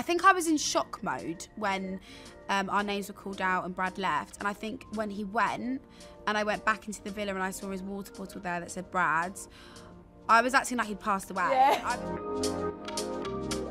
I think I was in shock mode when um, our names were called out and Brad left. And I think when he went and I went back into the villa and I saw his water bottle there that said Brad's, I was acting like he'd passed away. Yeah.